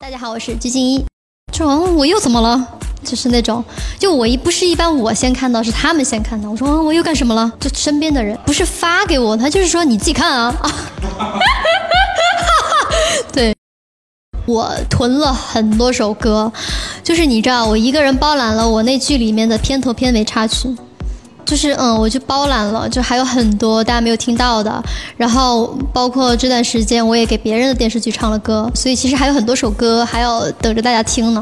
大家好，我是鞠婧祎。说完我又怎么了？就是那种，就我一不是一般我先看到，是他们先看到。我说我又干什么了？就身边的人不是发给我，他就是说你自己看啊。对，我囤了很多首歌，就是你知道，我一个人包揽了我那剧里面的片头、片尾插曲。就是嗯，我就包揽了，就还有很多大家没有听到的，然后包括这段时间我也给别人的电视剧唱了歌，所以其实还有很多首歌还要等着大家听呢。